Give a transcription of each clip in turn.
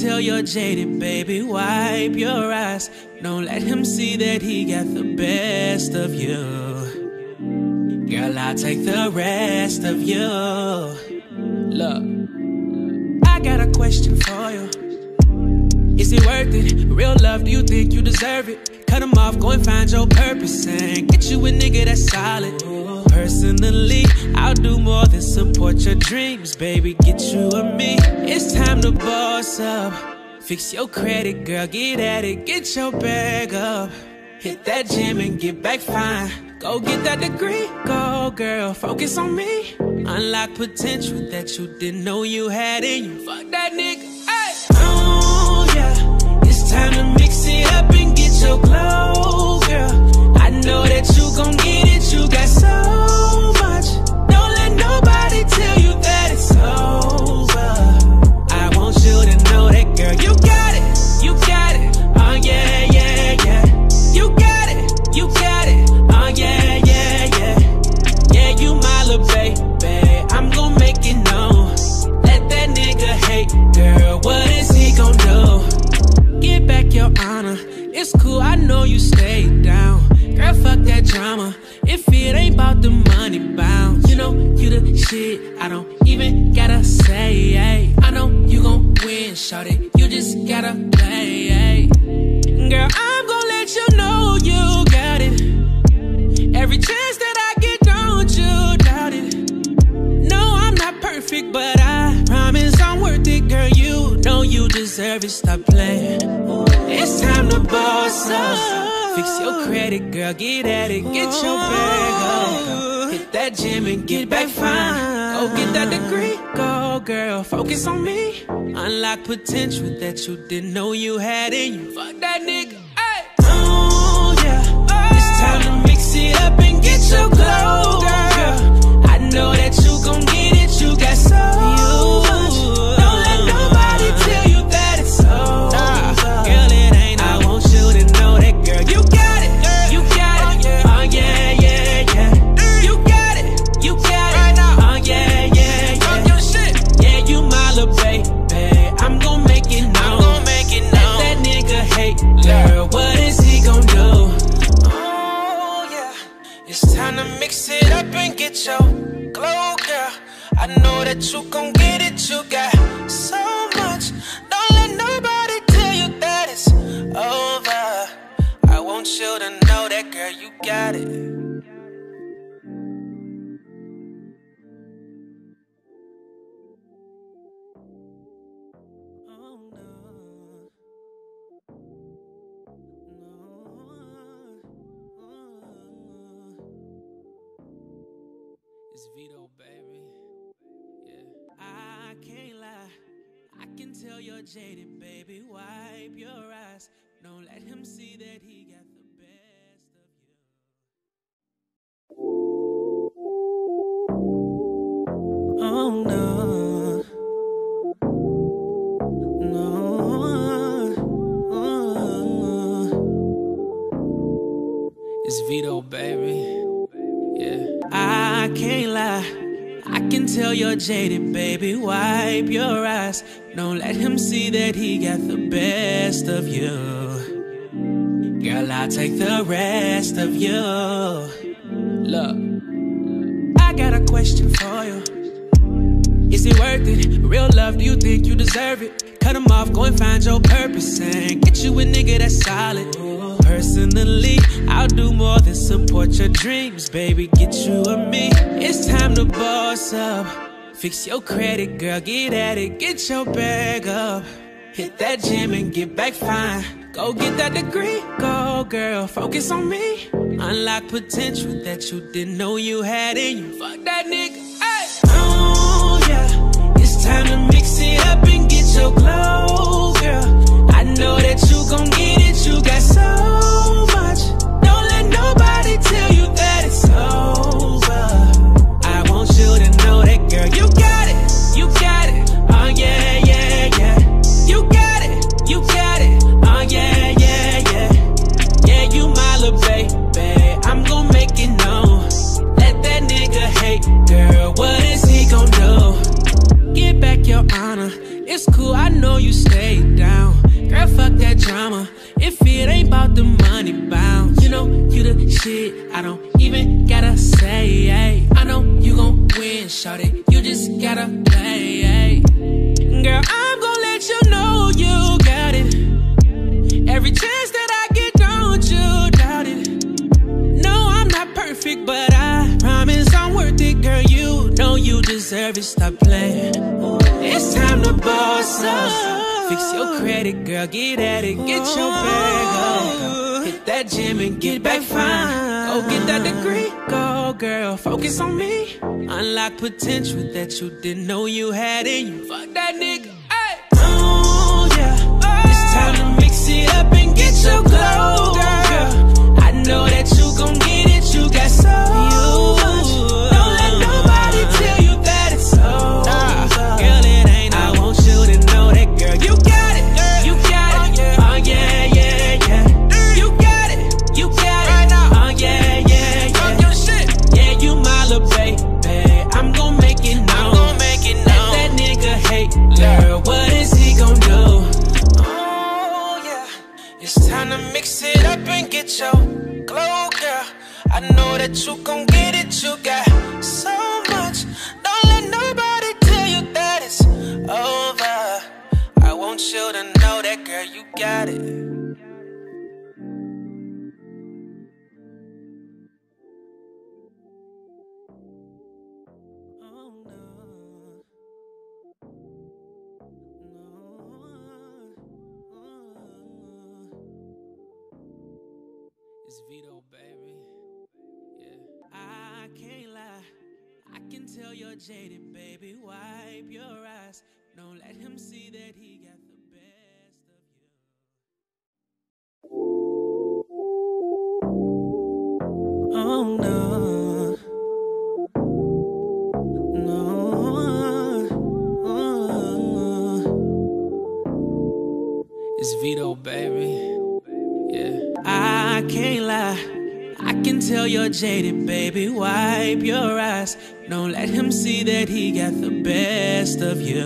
tell you're jaded, baby. Wipe your eyes. Don't let him see that he got the best of you. Girl, I'll take the rest of you. Look, I got a question for you. Is it worth it? Real love, do you think you deserve it? Cut him off, go and find your purpose and get you a nigga that's solid. Personally, I'll do more than support your dreams, baby. Get you a me. It's time to boss up. Fix your credit, girl. Get at it. Get your bag up. Hit that gym and get back fine. Go get that degree. Go, girl. Focus on me. Unlock potential that you didn't know you had in you. Fuck that nigga. Hey. Oh, yeah. It's time to mix it up and get your glow, girl. I know that you gon' get it. You got so I know you stayed down. Girl, fuck that drama. If it ain't about the money bound, you know you the shit. I don't even gotta say, hey. I know you gon' win, shout it. You just gotta play, hey. Girl, I'm gon' let you know you got it. Every chance that I get, don't you doubt it. No, I'm not perfect, but I promise I'm worth it, girl. You know you deserve it. Stop playing. It's time to boss up. Fix your credit, girl. Get at it. Get your bag up. Hit that gym and get back fine. Go get that degree. Go, girl. Focus on me. Unlock potential that you didn't know you had in you. Fuck that nigga. Hey. Oh, yeah. Oh. It's time to mix it up and get your glow, girl. I know that you gon' get it. You got so get your glow, girl. I know that you gon' get it. You got so much. Don't let nobody tell you that it's over. I want you to know that, girl. You got it. No. No. Uh, uh. It's VEDO, baby. Yeah. I can't lie. I can tell you're jaded, baby. Wipe your eyes. Don't let him see that he got the best of you. Girl, I'll take the rest of you. Look, I got a question for. Is it worth it? Real love, do you think you deserve it? Cut him off, go and find your purpose and get you a nigga that's solid. Personally, I'll do more than support your dreams, baby. Get you a me. It's time to boss up. Fix your credit, girl. Get at it. Get your bag up. Hit that gym and get back fine. Go get that degree. Go, girl. Focus on me. Unlock potential that you didn't know you had in you. Fuck that nigga. Time to mix it up and get your glow, girl. I know that you gon' get it. You got so much. Don't let nobody tell you that it's over. I want you to know that, girl. You got cool, I know you stay down. Girl, fuck that drama. If it ain't about the money bounce, you know you the shit. I don't even gotta say, hey. I know you gon' win, shawty. You just gotta play, hey. Girl, I'm gon' let you know you got it. Every chance that I get, don't you doubt it. No, I'm not perfect, but I you deserve it. Stop playing. It's time to boss up. Fix your credit, girl. Get at it. Get your bag up. Hit that gym and get back fine. Go get that degree. Go, girl. Focus on me. Unlock potential that you didn't know you had in you. Fuck that nigga. Oh, yeah. It's time to mix it up and get your glow, girl. I know that you gon' get it. You got so I know that you gon' get it. You got so much. Don't let nobody tell you that it's over. I want you to know that, girl, you got it. VEDO, baby. Yeah. I can't lie. I can tell you're jaded, baby. Wipe your eyes. Don't let him see that he got the best of you.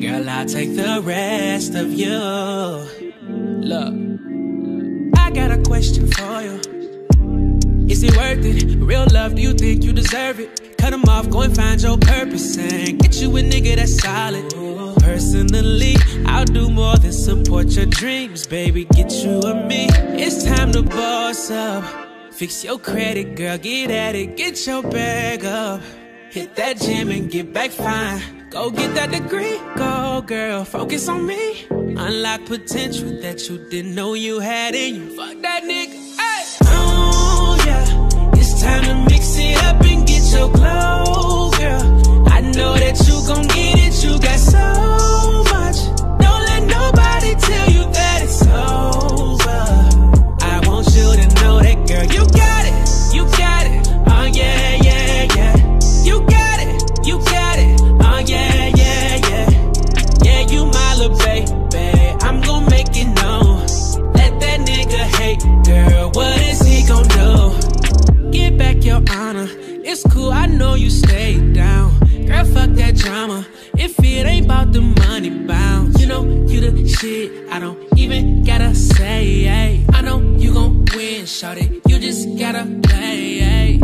Girl, I'll take the rest of you. Look, I got a question for you. Is it worth it? Real love, do you think you deserve it? Cut him off, go and find your purpose and get you a nigga that's solid. Personally, I'll do more than support your dreams, baby. Get you a me. It's time to boss up. Fix your credit, girl. Get at it. Get your bag up. Hit that gym and get back fine. Go get that degree. Go, girl. Focus on me. Unlock potential that you didn't know you had in you. Fuck that nigga. Hey. Oh, yeah. It's time to mix it up and get your glow, girl. I know that you gon' get. You got so much. Don't let nobody tell you that it's over. I want you to know that, girl. You got it. You got it. Oh, yeah, yeah, yeah. You got it. You got it. Oh, yeah, yeah, yeah. Yeah, you my baby. I'm make it known. Let that nigga hate. Girl, what is he do? Get back your honor. It's cool, I know you stayed down. Girl, fuck that drama. If it ain't about the money bounce, you know you the shit. I don't even gotta say. I know you gon' win, shout it. You just gotta play.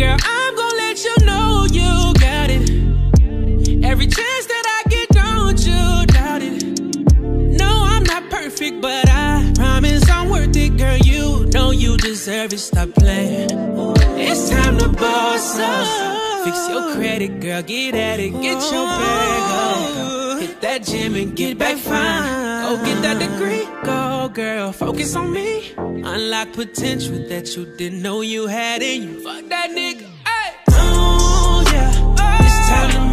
Girl, I'm gon' let you know you got it. Every chance that I get, don't you doubt it. No, I'm not perfect, but I promise I'm worth it, girl. You know you deserve it. Stop playing. It's time to boss up. Fix your credit, girl. Get at it. Get your bag. Hit that gym and get back fine. Go get that degree. Go, girl. Focus on me. Unlock potential that you didn't know you had in you. Fuck that nigga. Hey. Oh, yeah. It's time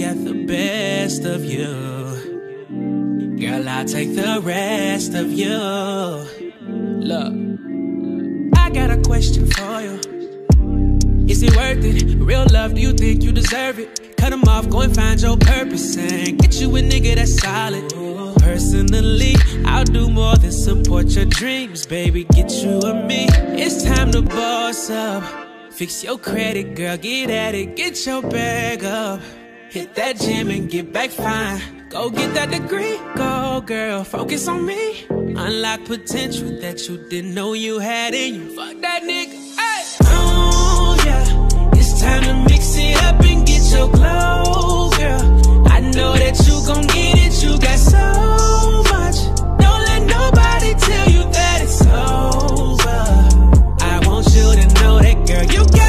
got the best of you. Girl, I'll take the rest of you. Look, I got a question for you. Is it worth it? Real love, do you think you deserve it? Cut him off, go and find your purpose and get you a nigga that's solid. Personally, I'll do more than support your dreams, baby. Get you a me. It's time to boss up. Fix your credit, girl, get at it, get your bag up. Hit that gym and get back fine. Go get that degree, go girl, focus on me. Unlock potential that you didn't know you had in you. Fuck that nigga, hey. Oh yeah, it's time to mix it up and get your glow, girl. I know that you gon' get it, you got so much. Don't let nobody tell you that it's over. I want you to know that, girl, you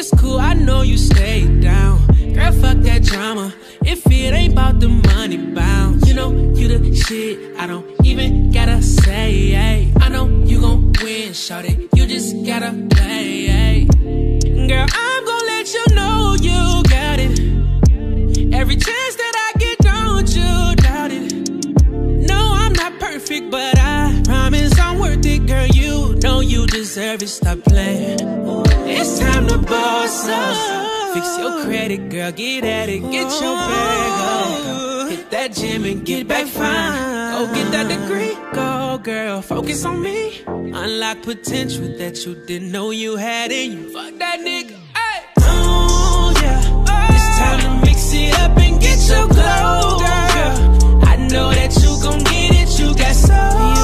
It's cool, I know you stay down. Girl, fuck that drama. If it ain't about the money bound, you know you the shit. I don't even gotta say. Ay. I know you gon' win, shout it. You just gotta play. Ay. Girl, I'm gon' let you know you got it. Every chance that I get, don't you doubt it. No, I'm not perfect, but I promise I'm worth it, girl. You you deserve it. Stop playing. It's time to boss up. Fix your credit, girl. Get at it. Get your bag up. Hit that gym and get back fine. Go get that degree. Go, girl. Focus on me. Unlock potential that you didn't know you had in you. Fuck that nigga. Oh, yeah. It's time to mix it up and get your glow, girl. I know that you gon' get it. You got so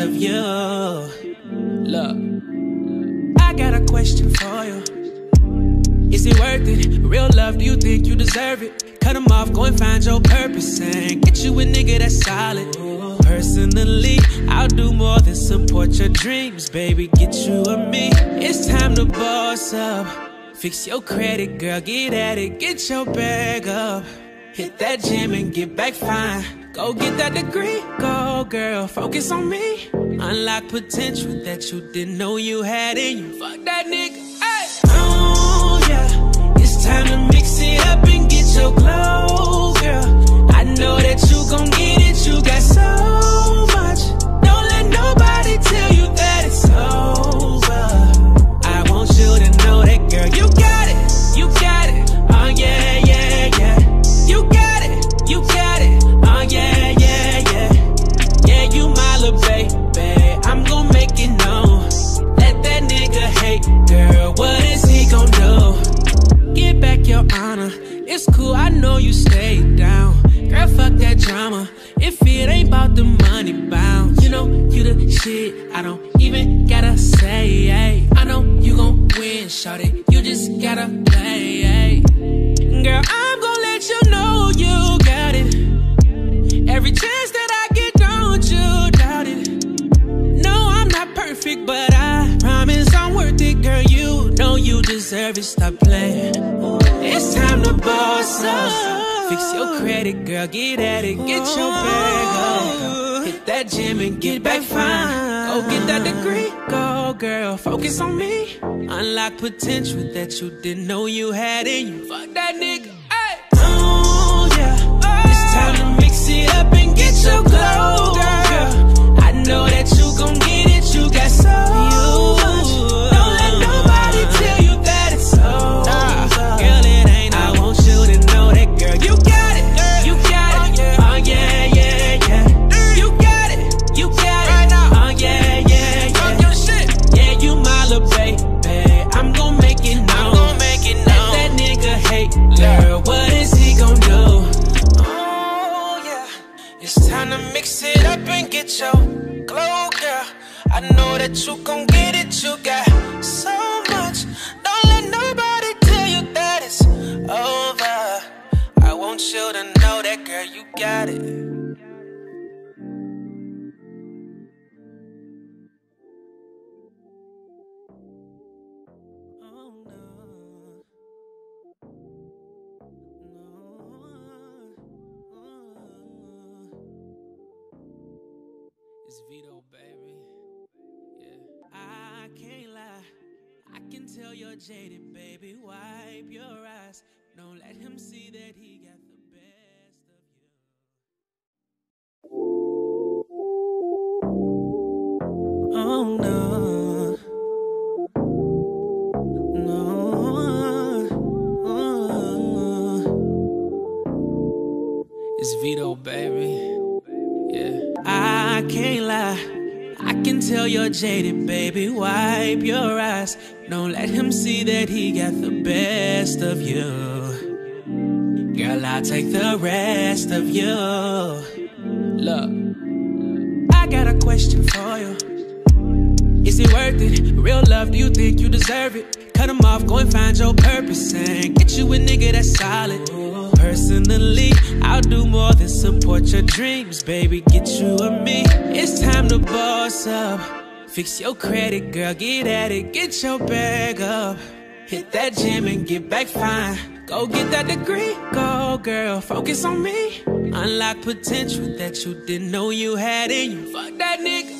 of you. Look, I got a question for you. Is it worth it? Real love, do you think you deserve it? Cut him off, go and find your purpose and get you a nigga that's solid. Personally, I'll do more than support your dreams, baby. Get you and me. It's time to boss up. Fix your credit, girl, get at it, get your bag up. Hit that gym and get back fine. Go get that degree, go girl, focus on me. Unlock potential that you didn't know you had in you. Fuck that nigga, hey. Oh yeah, it's time to mix it up and get your glow, girl. I know that you gon' get I don't even gotta say. Ay. I know you gon' win, it. You just gotta play. Ay. Girl, I'm gon' let you know you got it. Every chance that I get, don't you doubt it. No, I'm not perfect, but I promise I'm worth it, girl. You know you deserve it. Stop playing. It's time to boss up. Fix your credit, girl. Get at it. Get your bag up. Hit that gym and get back fine. Go get that degree. Go, girl. Focus on me. Unlock potential that you didn't know you had in you. Fuck that nigga. Oh, yeah. It's time to mix it up and get your glow, girl. I know that you gon' get it. You got so up your glow, girl. I know that you gon' get it. You got Oh no. No. It's VEDO, baby. Yeah. I can't lie. I can tell you're jaded, baby. Wipe your eyes. Don't let him see that he got the best of you. Girl, I'll take the rest of you. Look, I got a question for you. Is it worth it? Real love, do you think you deserve it? Cut him off, go and find your purpose and get you a nigga that's solid. Personally, I'll do more than support your dreams, baby. Get you and me. It's time to boss up. Fix your credit, girl, get at it, get your bag up. Hit that gym and get back fine. Go get that degree, go girl, focus on me. Unlock potential that you didn't know you had in you. Fuck that nigga,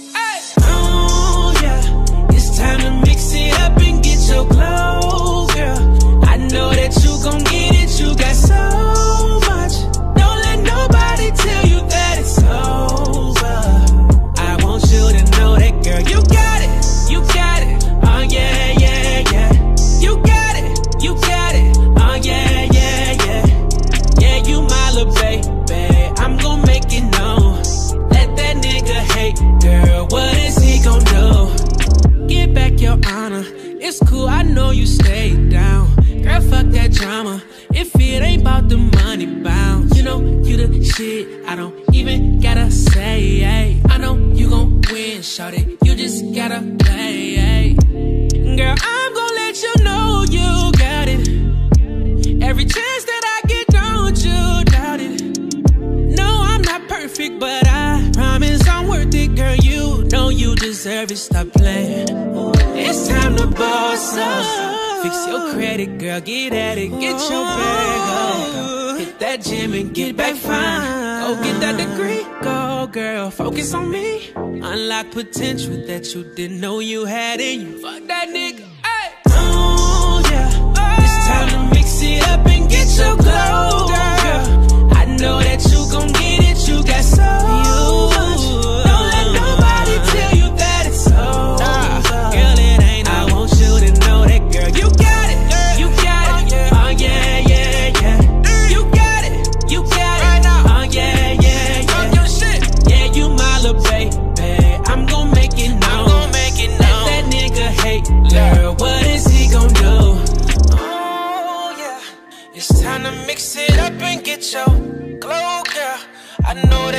time to mix it up and get your glow, girl. I know that you gon' get shit. I don't even gotta say. Ay. I know you gon' win, shout it. You just gotta play. Ay. Girl, I'm gon' let you know you got it. Every chance that I get, don't you doubt it. No, I'm not perfect, but I promise I'm worth it, girl. You know you deserve it, stop playing. It's time to boss up. Fix your credit, girl, get at it, get your bag up. Hit that gym and get back fine. Go get that degree, go girl, focus on me. Unlock potential that you didn't know you had in you. Fuck that nigga, hey. Oh yeah, it's time to mix it up and get your glow,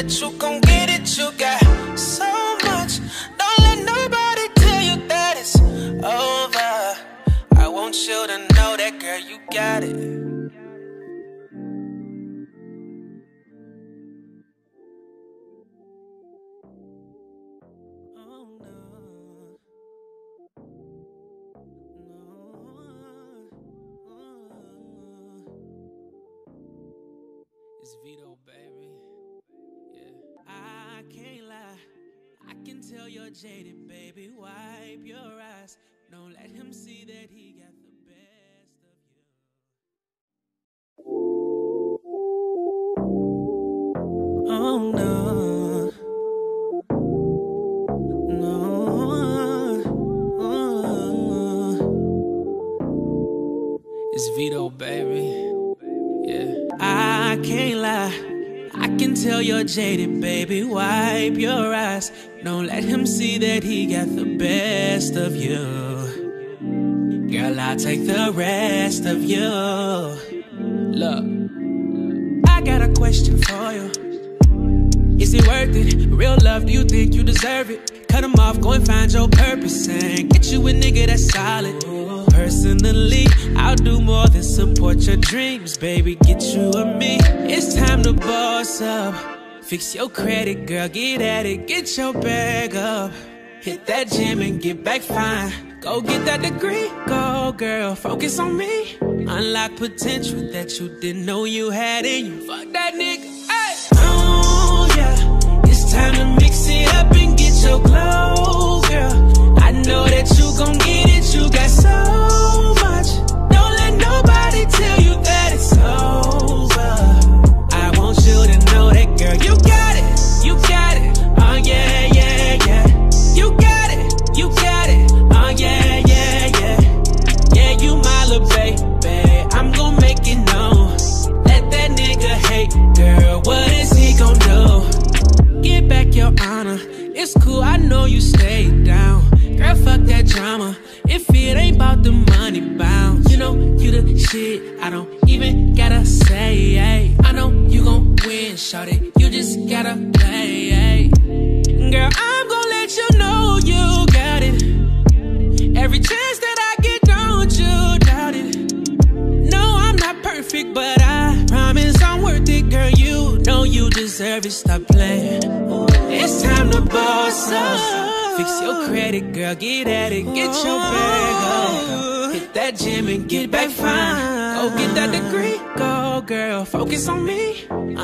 that you gon' get it, you got so much. Don't let nobody tell you that it's over. I want you to know that, girl, you got it. Jaded, baby. Wipe your eyes. Don't let him see that he got the best of you. Oh no. No. Oh, it's VEDO, baby. Yeah. I can't lie. I can tell you're jaded, baby. Wipe your eyes. Don't let him see that he got the best of you. Girl, I'll take the rest of you. Look, I got a question for you. Is it worth it? Real love, do you think you deserve it? Cut him off, go and find your purpose and get you a nigga that's solid. Personally, I'll do more than support your dreams, baby. Get you a me. It's time to boss up. Fix your credit, girl, get at it, get your bag up. Hit that gym and get back fine. Go get that degree, go girl, focus on me. Unlock potential that you didn't know you had in you. Fuck that nigga, hey. Oh yeah, it's time to mix it up and get your glow, girl. I know that you gon' get it, you got so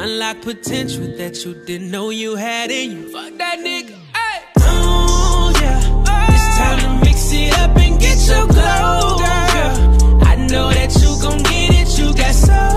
Unlock potential that you didn't know you had in you. Fuck that nigga. Hey. Oh, yeah. It's time to mix it up and get your glow, girl. I know that you gon' get it, you got so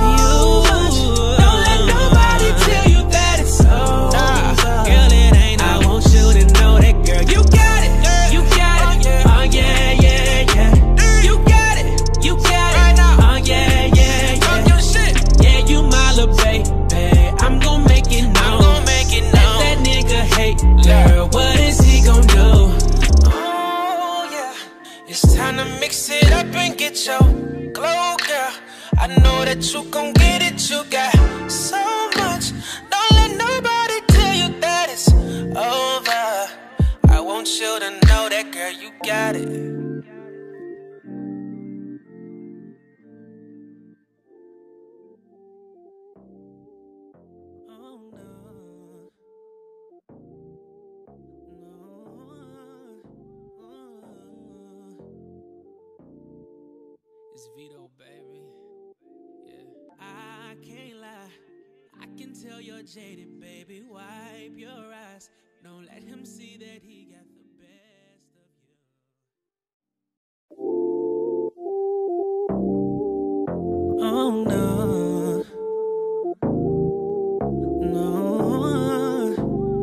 tell you're jaded, baby. Wipe your eyes. Don't let him see that he got the best of you. Oh no. No.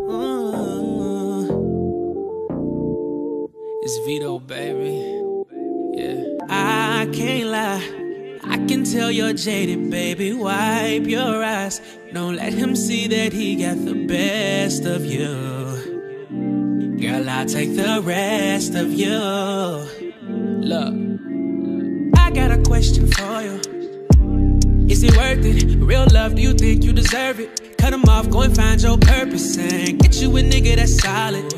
Oh. It's VEDO, baby. Yeah. I can't lie. I can tell you're jaded, baby. Wipe your let him see that he got the best of you. Girl, I'll take the rest of you. Look, I got a question for you. Is it worth it? Real love, do you think you deserve it? Cut him off, go and find your purpose and get you a nigga that's solid.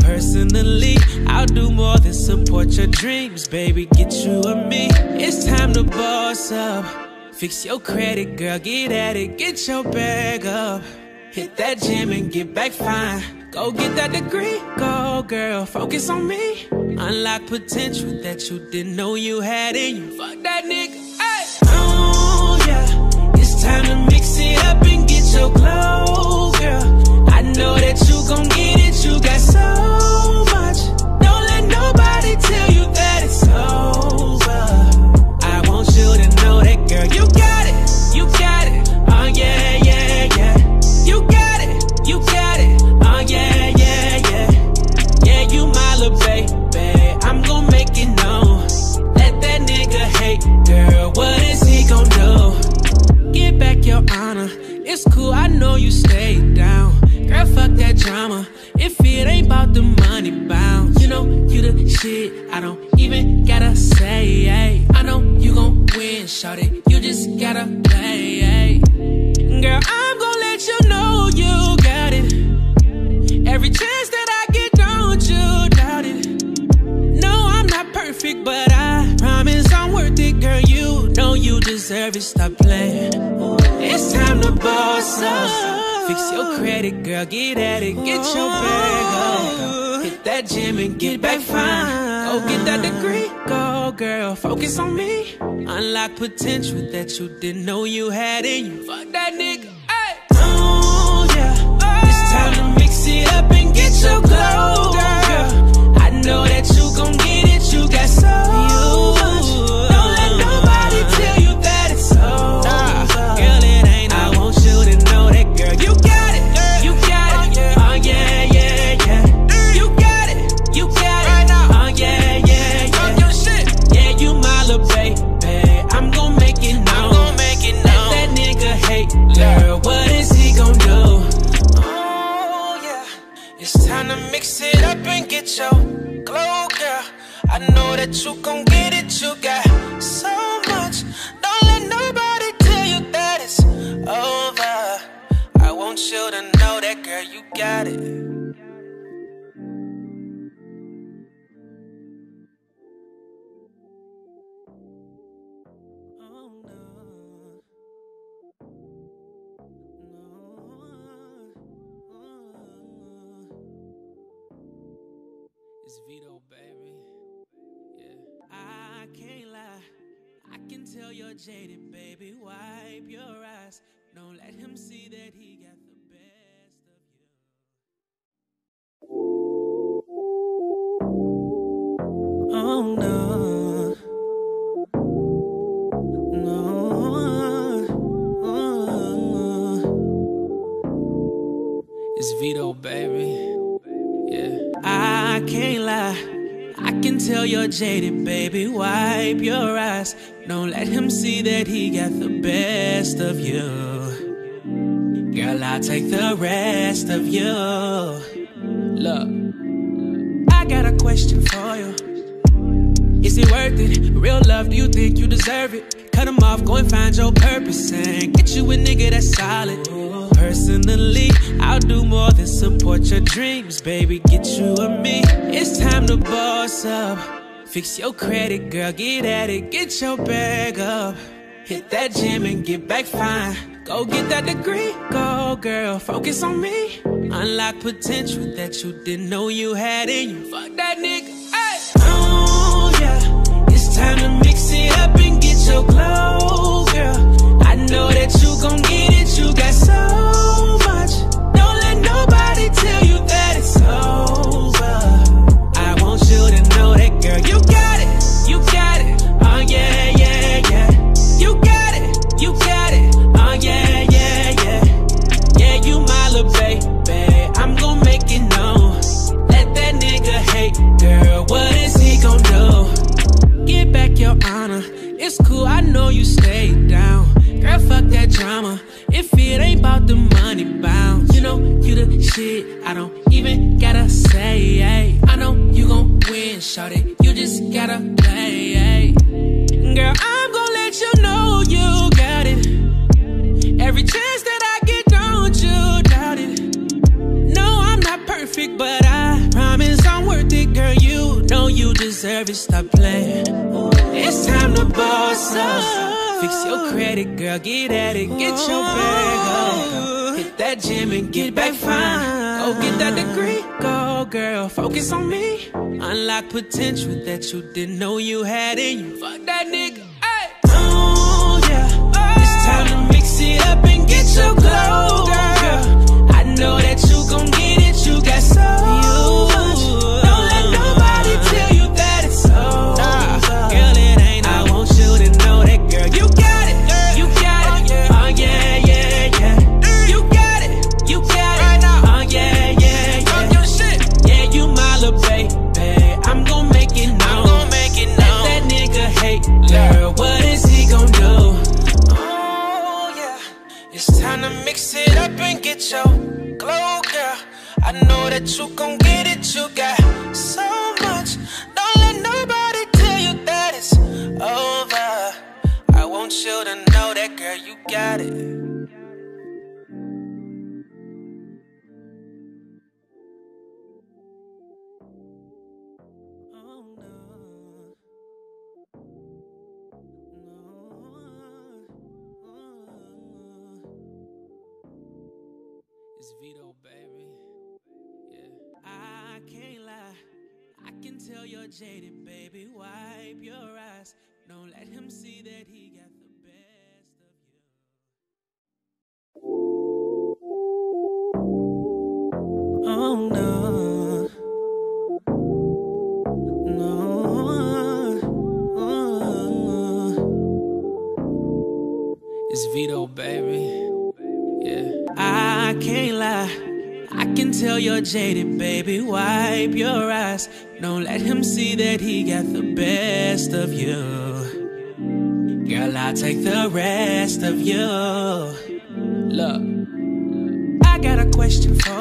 Personally, I'll do more than support your dreams, baby. Get you a me. It's time to boss up. Fix your credit, girl, get at it, get your bag up. Hit that gym and get back fine. Go get that degree, go girl, focus on me. Unlock potential that you didn't know you had in you. Fuck that nigga, hey. Oh yeah, it's time to mix it up and get your glow, girl. I know that you gon' get it, cool, I know you stayed down. Girl, fuck that drama. If it ain't about the money bounce, you know you the shit. I don't even gotta say. Ay. I know you gon' win, shout it. You just gotta play. Ay. Girl, I'm gon' let you know you got it. Every chance that I get, don't you doubt it. No, I'm not perfect, but I You deserve it. Stop playing. It's time to boss up. Fix your credit, girl. Get at it. Get your bag up. Hit that gym and get back fine. Go get that degree. Go, girl. Focus on me. Unlock potential that you didn't know you had in you. Fuck that nigga. Oh, yeah. It's time to mix it up and get your glow, girl. I know that you glow, girl. I know that you gon' get it. You got so much. Don't let nobody tell you that it's over. I want you to know that, girl. You got it. Jaded, baby. Wipe your eyes. Don't let him see that he got the best of you. Oh no. No. Oh. It's VEDO, baby. Yeah. I can't lie. I can tell you're jaded, baby. Wipe your eyes. Don't let him see that he got the best of you. Girl, I'll take the rest of you. Look, I got a question for you. Is it worth it? Real love, do you think you deserve it? Cut him off, go and find your purpose and get you a nigga that's solid. Personally, I'll do more than support your dreams, baby. Get you a me. It's time to boss up. Fix your credit, girl, get at it, get your bag up. Hit that gym and get back fine. Go get that degree, go girl, focus on me. Unlock potential that you didn't know you had in you. Fuck that nigga, hey. Oh yeah, it's time to mix it up and get your clothes, girl. I know that you gon' get it. Drama. If it ain't about the money bounce, you know you the shit. I don't even gotta say. I know you gon' win, shout it. You just gotta play. Girl, I'm gon' let you know you got it. Every chance that I get, don't you doubt it. No, I'm not perfect, but I promise I'm worth it, girl. You know you deserve it. Stop playing. It's time to boss up. Fix your credit, girl. Get at it. Get your bag up. Hit that gym and get back fine. Go get that degree. Go, girl. Focus on me. Unlock potential that you didn't know you had in you. Fuck that nigga. Oh, yeah. It's time to mix it up and get your glow, girl. I know that you gon' get it. You got so got it. Oh no. Oh, no. It's VEDO, baby. Yeah. I can't lie. I can tell you're jaded, baby. Wipe your eyes. Don't let him see that he got the best of you. Girl, I'll take the rest of you. Look, I got a question for.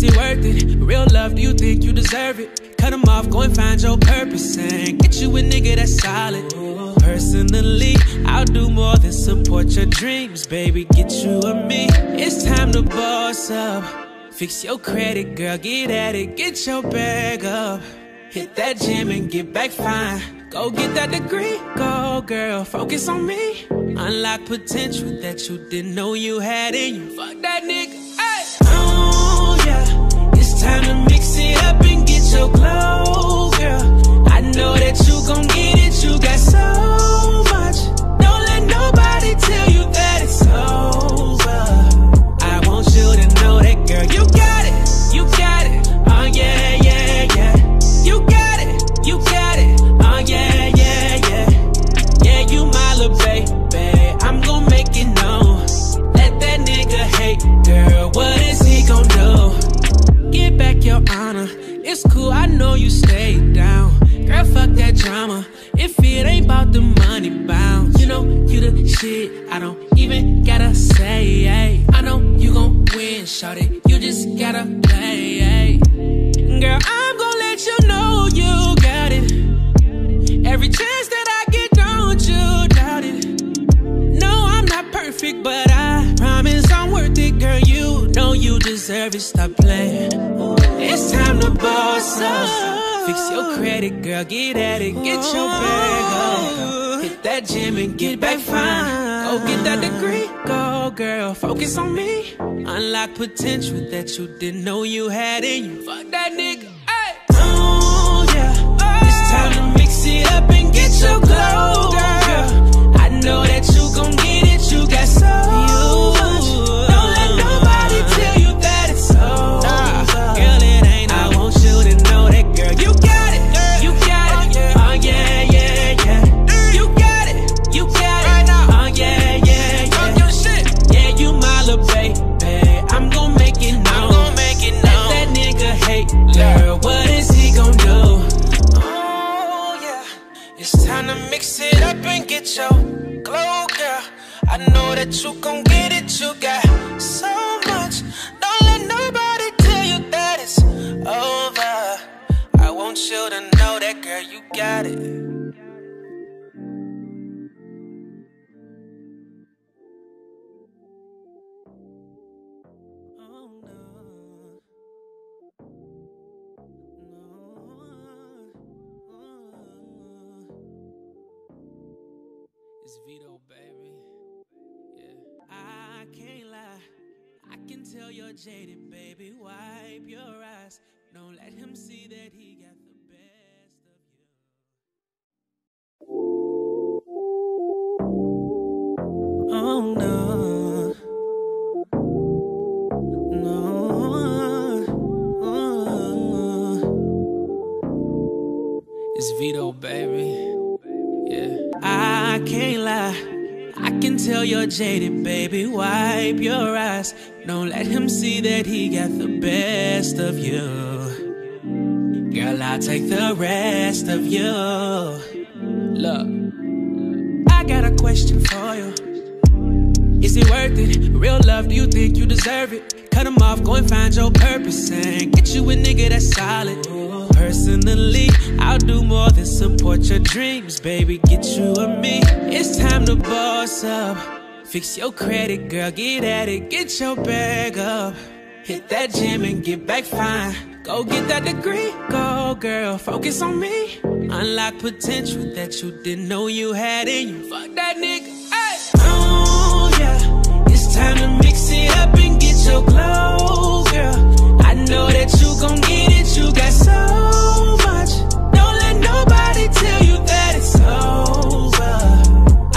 Is it worth it? Real love, do you think you deserve it? Cut him off, go and find your purpose and get you a nigga that's solid. Personally, I'll do more than support your dreams, baby. Get you a me. It's time to boss up. Fix your credit, girl, get at it. Get your bag up. Hit that gym and get back fine. Go get that degree, go girl. Focus on me. Unlock potential that you didn't know you had in you. Fuck that nigga. Time to mix it up and get your glow, girl. I know that you gon' get it. You got so cool, I know you stay down. Girl, fuck that drama. If it ain't about the money bounce, you know you the shit. I don't even gotta say. I know you gon' win, shout it. You just gotta play. Girl, I'm gon' let you know you got it. Every chance that I get, don't you doubt it. No, I'm not perfect, but I promise I'm worth it, girl. You know you deserve it. Stop playing. It's time to boss up. Fix your credit, girl. Get at it. Get your bag up. Hit that gym and get back fine. Go get that degree. Go, girl. Focus on me. Unlock potential that you didn't know you had in you. Fuck that nigga. Oh, yeah. It's time to mix it up and get your glow, girl. I know that you gon' get it. You got so get your glow, girl. I know that you gon' get it, you got so much. Don't let nobody tell you that it's over. I want you to know that, girl, you got it. No. No. Uh, uh. It's VEDO, baby. Yeah. I can't lie. I can tell you're jaded, baby. Wipe your eyes. Don't let him see that he got the best of you. Girl, I'll take the rest of you. Look, I got a question for you. Is it worth it? Real love, do you think you deserve it? Cut him off, go and find your purpose and get you a nigga that's solid. Personally, I'll do more than support your dreams, baby. Get you a me. It's time to boss up. Fix your credit, girl, get at it, get your bag up. Hit that gym and get back fine. Go get that degree, go girl, focus on me. Unlock potential that you didn't know you had in you. Fuck that nigga, time to mix it up and get your glow, girl. I know that you gon' get it, you got so much. Don't let nobody tell you that it's over.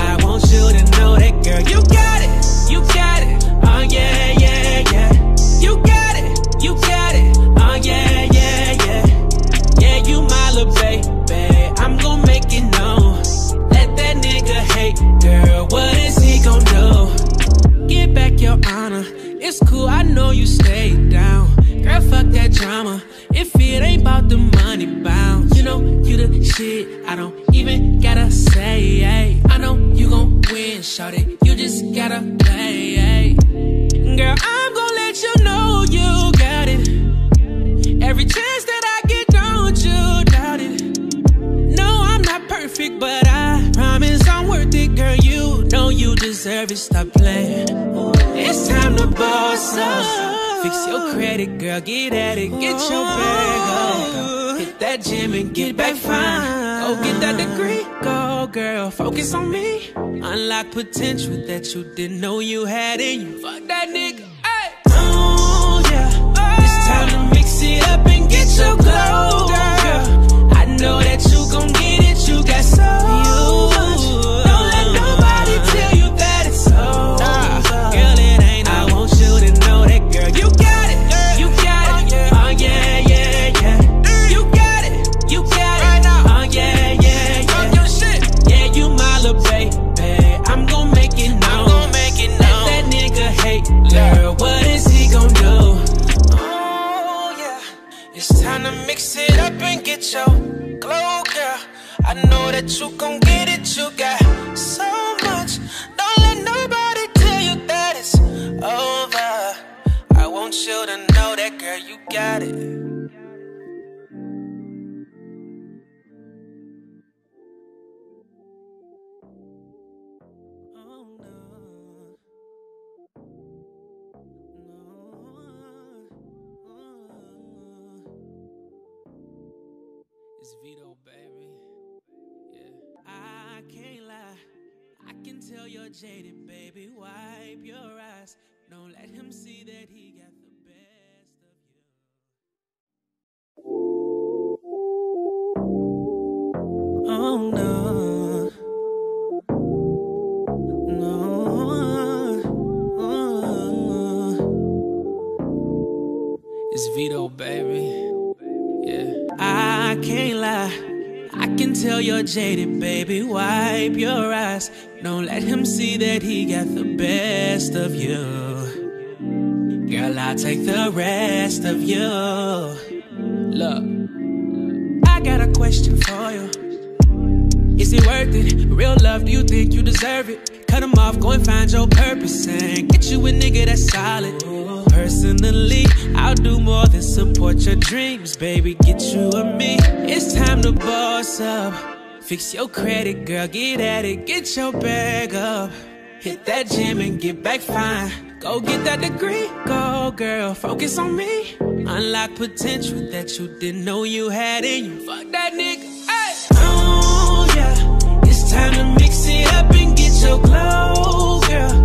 I want you to know that, girl, you got It's cool, I know you stayed down. Girl, fuck that drama. If it ain't about the money bounce, you know you the shit. I don't even gotta say. Ay. I know you gon' win, shout it. You just gotta play. Ay. Girl, I'm gon' let you know you got it. Every chance that I get, don't you doubt it. No, I'm not perfect, but I promise Know you deserve it. Stop playing. It's time to boss up. Fix your credit, girl. Get at it. Get your bag up. Hit that gym and get back fine. Go get that degree. Go, girl. Focus on me. Unlock potential that you didn't know you had in you. Fuck that nigga. Hey. Oh, yeah. It's time to mix it up and get your glow, you gon' get it. You got so much. Don't let nobody tell you that it's over. I want you to know that, girl. You got it. VEDO, baby. Yeah. I can't lie. I can tell you're jaded, baby. Wipe your eyes. Don't let him see that he got the best of you. Girl, I'll take the rest of you. Look, I got a question for you. Is it worth it? Real love, do you think you deserve it? Cut them off, go and find your purpose and get you a nigga that's solid. Personally, I'll do more than support your dreams, baby. Get you a me. It's time to boss up. Fix your credit, girl, get at it, get your bag up. Hit that gym and get back fine. Go get that degree, go girl, focus on me. Unlock potential that you didn't know you had in you. Fuck that nigga, hey. Oh yeah, it's time to mix it up and get your glow, girl.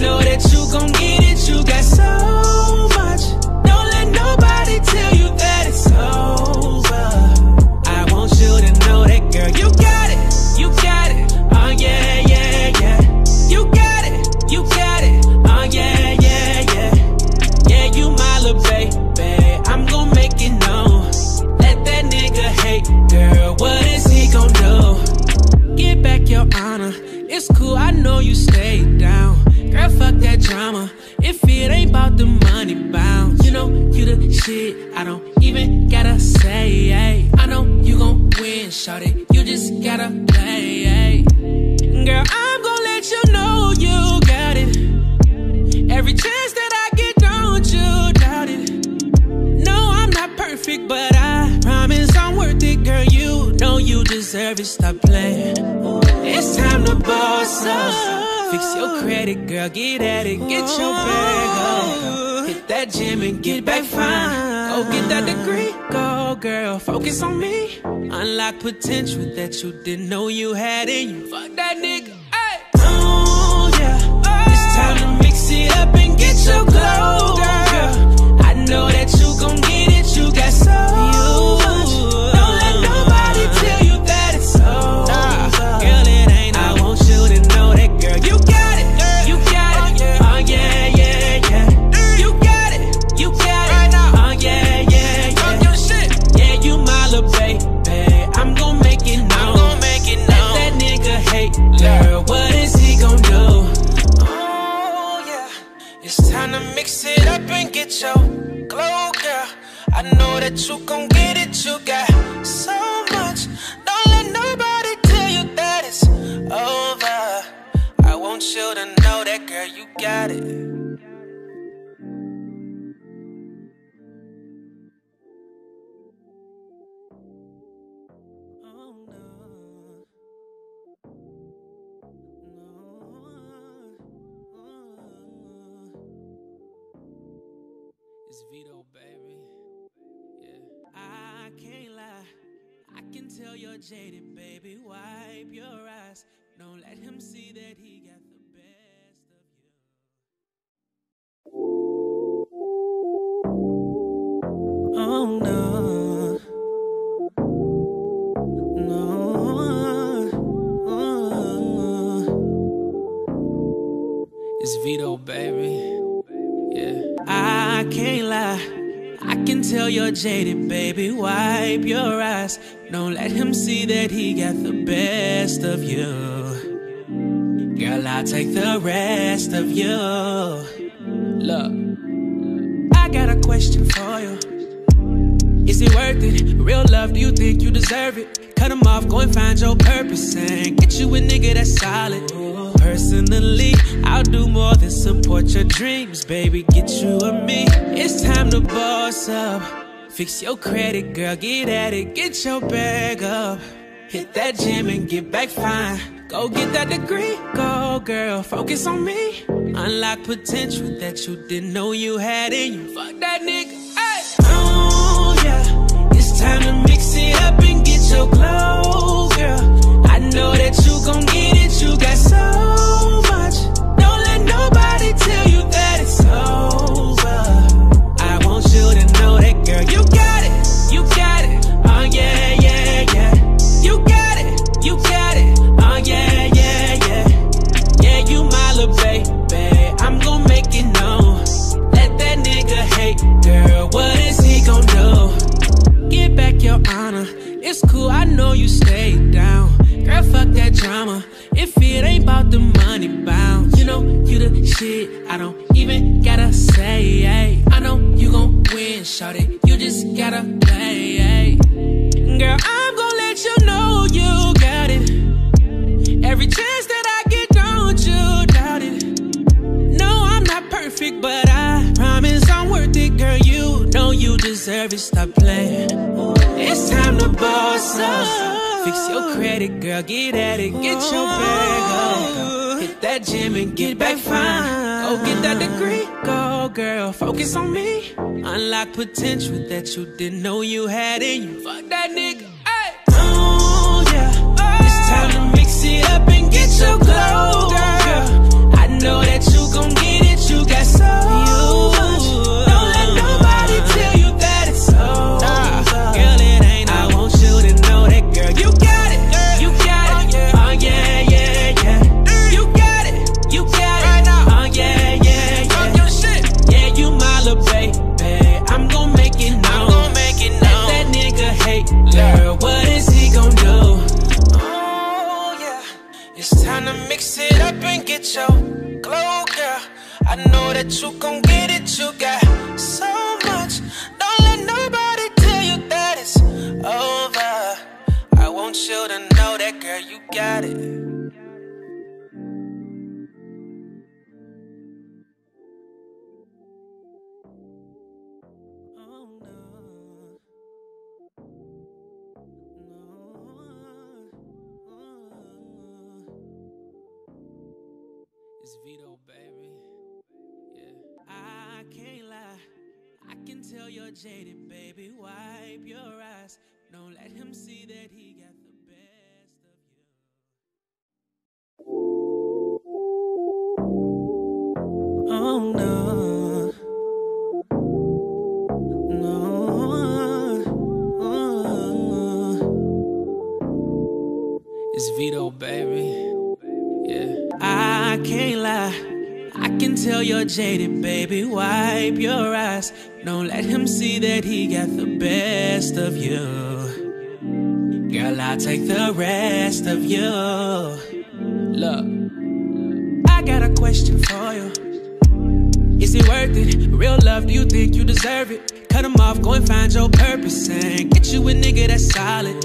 Know that you gon' get it, you got so much. Don't let nobody tell you that it's over. I want you to know that, girl, you got it, you got it. Oh yeah, yeah, yeah. You got it, you got it. Oh yeah, yeah, yeah. Yeah, you my little baby. I'm gon' make it known. Let that nigga hate, girl. What is he gon' do? Get back your honor. It's cool, I know you stayed down. Girl, fuck that drama. If it ain't about the money bounce, you know you the shit. I don't even gotta say. Ay. I know you gon' win, shawty. You just gotta play. Ay. Girl, I'm gon' let you know you got it. Every chance that I get, don't you doubt it. No, I'm not perfect, but I promise I'm worth it, girl. You know you deserve it. Stop playing. It's time to boss up. Fix your credit, girl. Get at it. Get your bag up. Hit that gym and get back fine. Go get that degree. Go, girl. Focus on me. Unlock potential that you didn't know you had in you. Fuck that nigga. Oh. It's time to mix it up and get your glow, girl. I know that you gon' get it. You got so got the best of you. Girl, I'll take the rest of you. Look, I got a question for you. Is it worth it? Real love, do you think you deserve it? Cut them off, go and find your purpose and get you a nigga that's solid. Personally, I'll do more than support your dreams, baby. Get you a me. It's time to boss up. Fix your credit, girl, get at it, get your bag up. Hit that gym and get back fine. Go get that degree, go girl, focus on me. Unlock potential that you didn't know you had in you. Fuck that nigga, hey. Oh yeah, it's time to mix it up and get your glow, girl. I know that you gon' get it, you got so much. Don't let nobody tell you that it's over. I want you to know that, girl, you It's cool, I know you stay down. Girl, fuck that drama. If it ain't about the money bounce, you know you the shit. I don't even gotta say. Ay. I know you gon' win, shawty. You just gotta play. Ay. Girl, I'm gon' let you know you got it. Every chance that I get, don't you doubt it. No, I'm not perfect, but I promise I'm worth deserve it. Stop playing. It's time to boss up. Fix your credit, girl. Get at it. Get your bag up. Hit that gym and get back fine. Go get that degree. Go, girl. Focus on me. Unlock potential that you didn't know you had in you. Fuck that nigga. Oh, yeah. It's time to mix it up and get your glow, girl. I know that you gon' get it. You got so know that you gon' get it, you got so much. Don't let nobody tell you that it's over. I want you to know that, girl, you got it. No. No. Uh, uh, uh. It's VEDO, baby. Yeah. I can't lie. I can tell you're jaded, baby. Wipe your eyes. Don't let him see that he got the best of you. Girl, I'll take the rest of you. Look, I got a question for you. Is it worth it? Real love, do you think you deserve it? Cut him off, go and find your purpose and get you a nigga that's solid.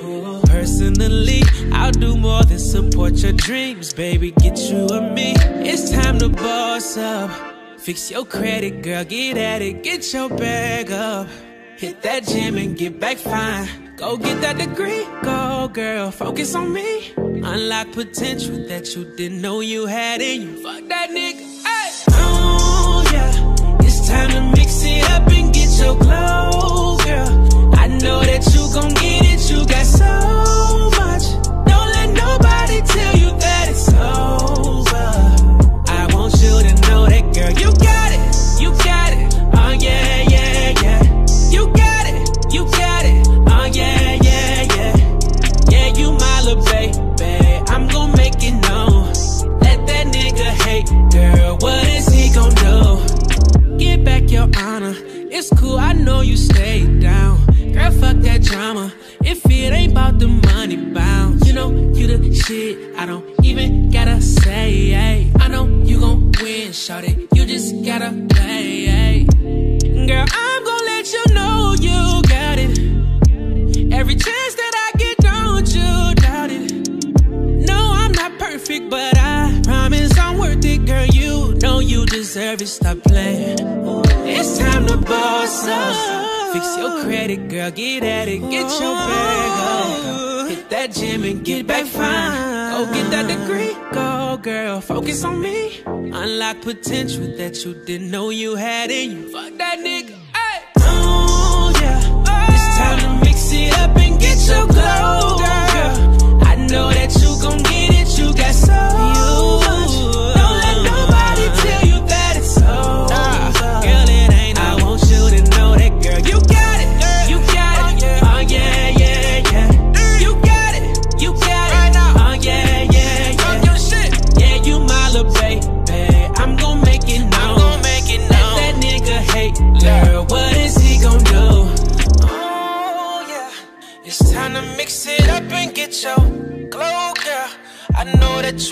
Personally, I'll do more than support your dreams, baby. Get you a me. It's time to boss up. Fix your credit, girl, get at it. Get your bag up. Hit that gym and get back fine. Go get that degree, go girl. Focus on me. Unlock potential that you didn't know you had in you. Fuck that nigga. Potential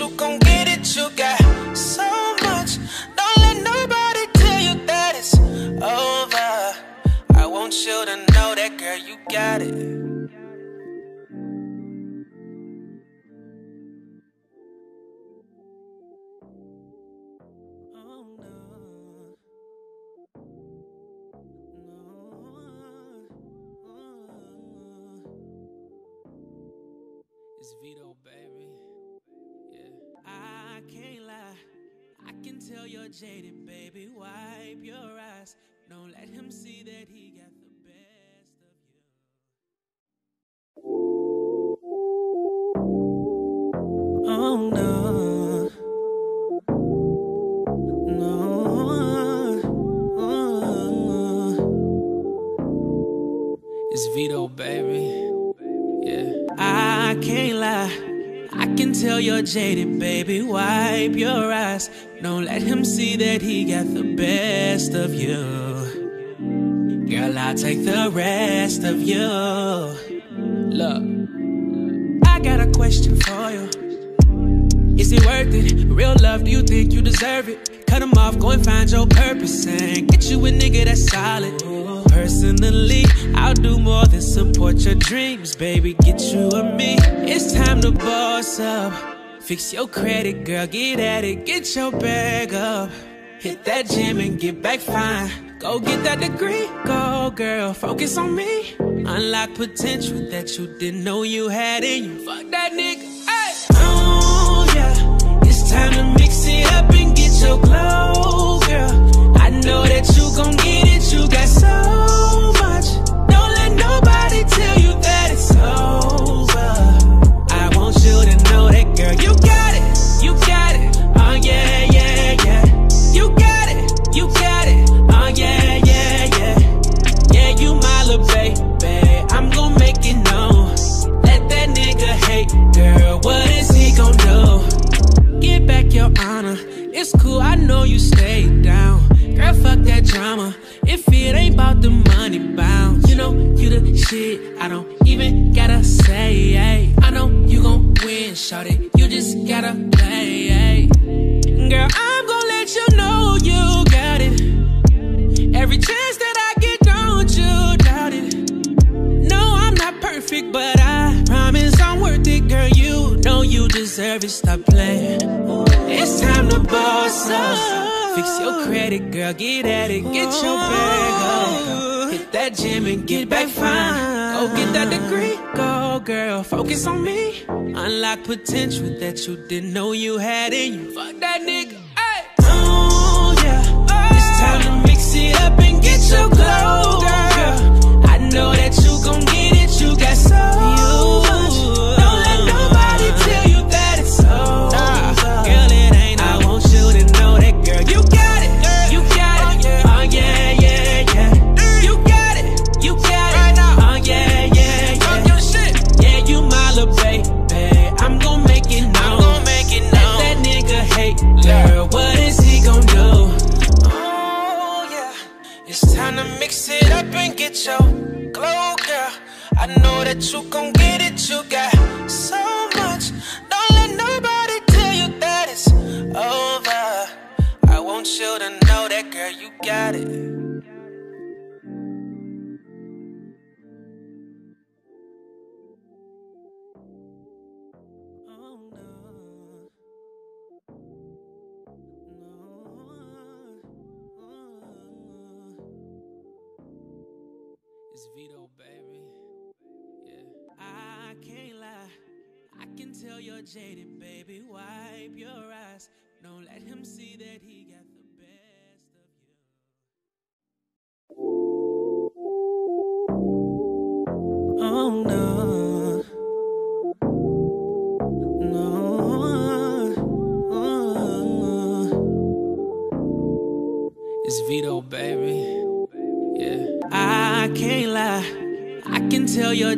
you gon' get it, you got so jaded, baby. Wipe your eyes. Don't let him see that he got the best of you. Oh no. No. Oh. It's VEDO, baby. Yeah. I can't lie. I can tell you're jaded, baby. Wipe your eyes. Don't let him see that he got the best of you. Girl, I'll take the rest of you. Look, I got a question for you. Is it worth it? Real love, do you think you deserve it? Cut him off, go and find your purpose and get you a nigga that's solid. Personally, I'll do more than support your dreams, baby. Get you a me. It's time to boss up. Fix your credit, girl. Get at it. Get your bag up. Hit that gym and get back fine. Go get that degree. Go, girl. Focus on me. Unlock potential that you didn't know you had in you. Fuck that nigga. Hey. Oh, yeah. It's time to mix it up and get your glow, girl. I know that you gon' get it. You got so much. Don't let nobody tell you that it's over. Focus on me. Unlock potential that you didn't know you had in you. Fuck that nigga. Hey. Oh, yeah. It's time to mix it up and get your glow, It's VEDO, baby. I can't lie. I can tell you're jaded, baby. Wipe your eyes. Don't let him see that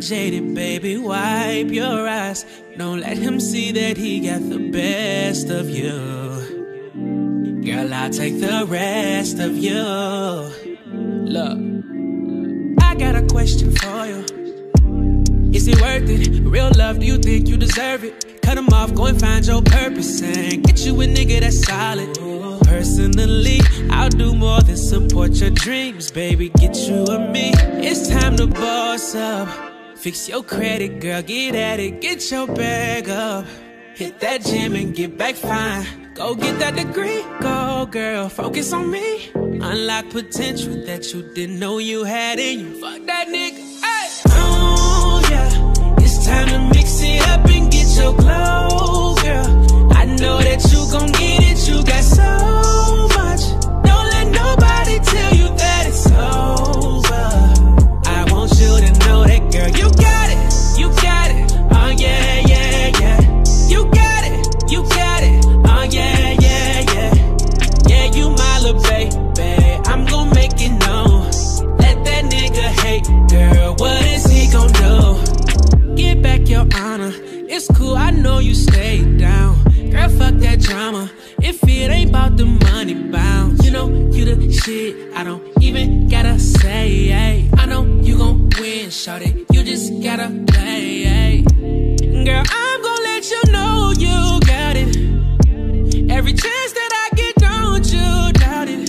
jaded, baby. Wipe your eyes. Don't let him see that he got the best of you. Girl, I'll take the rest of you. Look, I got a question for you. Is it worth it? Real love, do you think you deserve it? Cut him off, go and find your purpose and get you a nigga that's solid. Personally, I'll do more than support your dreams, baby. Get you a me. It's time to boss up. Fix your credit, girl. Get at it. Get your bag up. Hit that gym and get back fine. Go get that degree. Go, girl. Focus on me. Unlock potential that you didn't know you had in you. Fuck that nigga. Hey. Oh, yeah. It's time to mix it up and get your glow, girl. I know that you gon' get it. You got so shit. I don't even gotta say. Ay. I know you gon' win, it. You just gotta play. Ay. Girl, I'm gon' let you know you got it. Every chance that I get, don't you doubt it.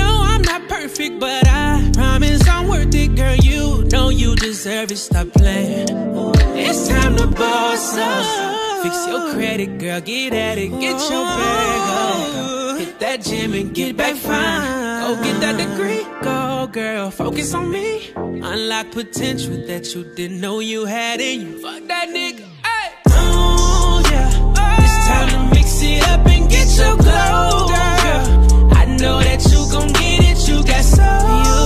No, I'm not perfect, but I promise I'm worth it, girl. You know you deserve it. Stop playing. It's time to boss up. Fix your credit, girl. Get at it. Get your bag up. Hit that gym and get back fine. Go get that degree. Go, girl. Focus on me. Unlock potential that you didn't know you had in you. Fuck that nigga. Oh. It's time to mix it up and get your glow, girl. I know that you gon' get it. You got so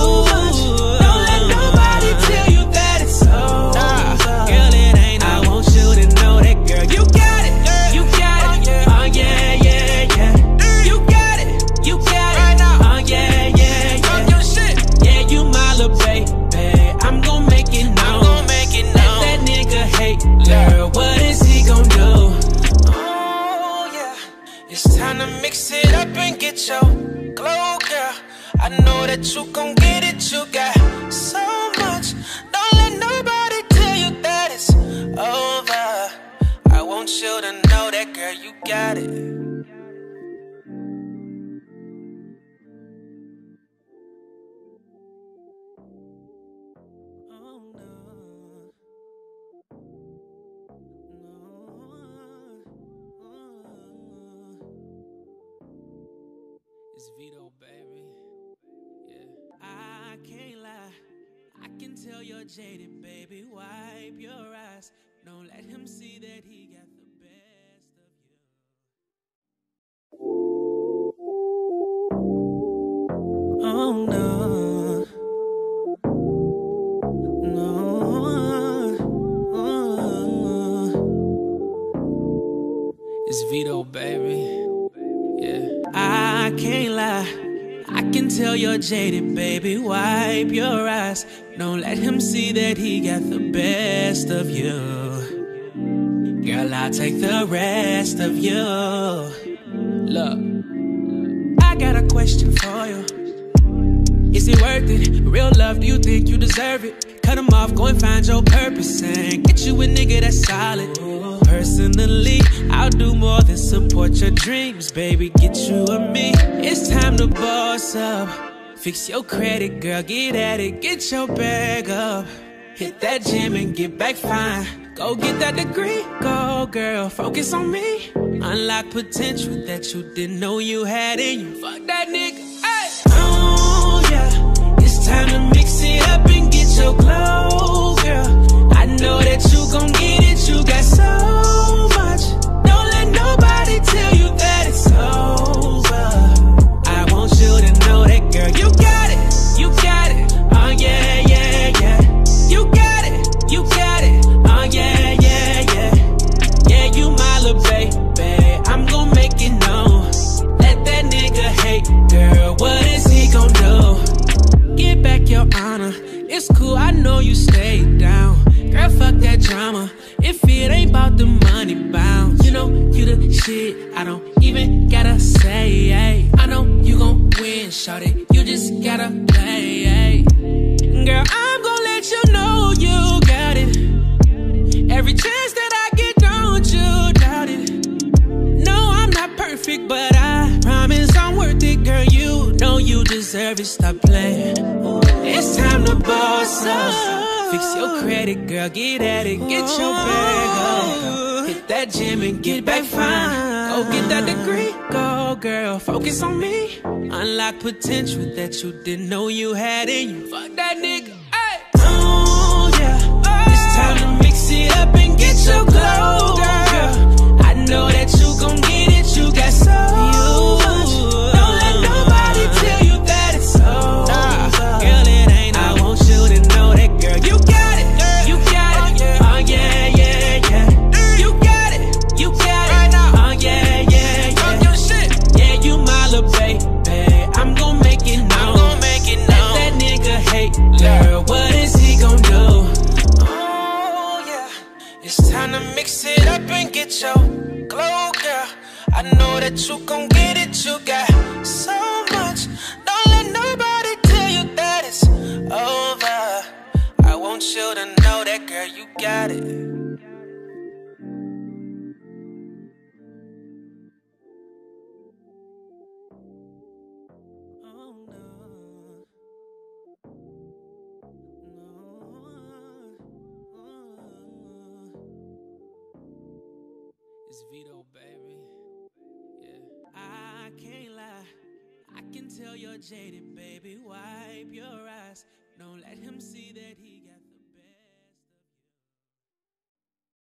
that you gon' get it. You got so much. Don't let nobody tell you that it's over. I want you to know that, girl, you got it. VEDO, baby. Can tell you're jaded, baby. Wipe your eyes. Don't let him see that he got the best of you. Oh no. No. Oh. It's VEDO, baby. Yeah. I can't lie. I can tell you're jaded, baby. Wipe your eyes. Let him see that he got the best of you. Girl, I'll take the rest of you. Look, I got a question for you. Is it worth it? Real love, do you think you deserve it? Cut him off, go and find your purpose and get you a nigga that's solid. Personally, I'll do more than support your dreams, baby. Get you a me. It's time to boss up. Fix your credit, girl, get at it. Get your bag up. Hit that gym and get back fine. Go get that degree, go girl, focus on me. Unlock potential that you didn't know you had in you. Fuck that nigga, ay. Oh yeah, it's time to mix it up and get your glow, girl. I know that you gon' get it, you got so I know you stayed down. Girl, fuck that drama. If it ain't about the money bounce, you know you the shit. I don't even gotta say. Ay. I know you gon' win, it. You just gotta play. Ay. Girl, I'm gon' let you know you got it. Every chance that I get, don't you doubt it. No, I'm not perfect, but I promise I'm worth it, girl. You know you deserve it. Stop playing. It's time to boss up. Fix your credit, girl. Get at it. Get your bag up. Oh. Hit that gym and get back fine. Go get that degree. Go, girl. Focus on me. Unlock potential that you didn't know you had in you. Fuck that nigga. Ay. Oh, yeah. It's time to mix it up and get your glow, Show glow, girl. I know that you gon' get it, you got so much. Don't let nobody tell you that it's over. I want you to know that, girl, you got it.